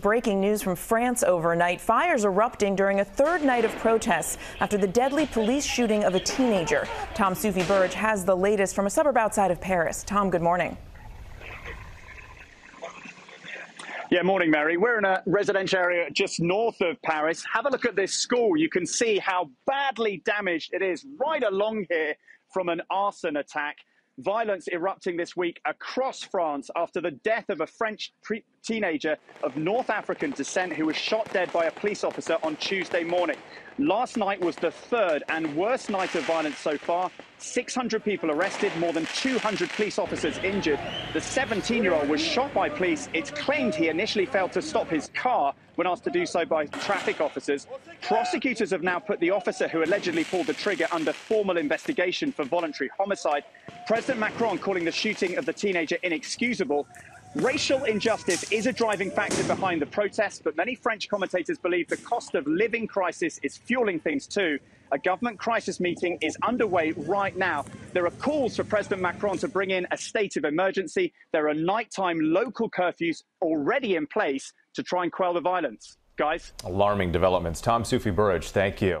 Breaking news from France overnight. Fires erupting during a third night of protests after the deadly police shooting of a teenager. Tom Soufi Burridge has the latest from a suburb outside of Paris. Tom, good morning. Yeah, morning, Mary. We're in a residential area just north of Paris. Have a look at this school. You can see how badly damaged it is right along here from an arson attack. Violence erupting this week across France after the death of a French teenager of North African descent who was shot dead by a police officer on Tuesday morning. Last night was the third and worst night of violence so far. 600 people arrested, more than 200 police officers injured. The 17 year old was shot by police. It's claimed he initially failed to stop his car when asked to do so by traffic officers. Prosecutors have now put the officer who allegedly pulled the trigger under formal investigation for voluntary homicide. President Macron calling the shooting of the teenager inexcusable. Racial injustice is a driving factor behind the protests, but many French commentators believe the cost of living crisis is fueling things too. A government crisis meeting is underway right now. There are calls for President Macron to bring in a state of emergency. There are nighttime local curfews already in place to try and quell the violence. Guys? Alarming developments. Tom Soufi Burridge, thank you.